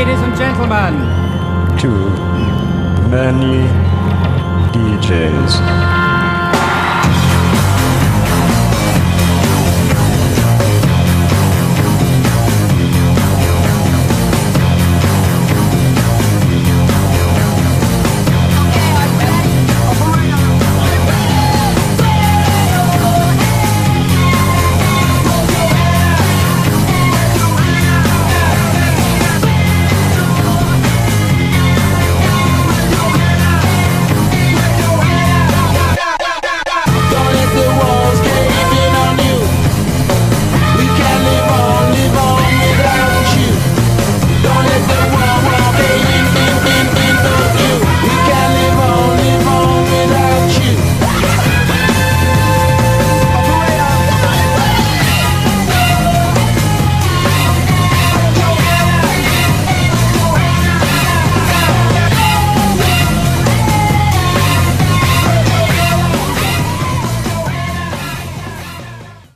Ladies and gentlemen, to many DJs.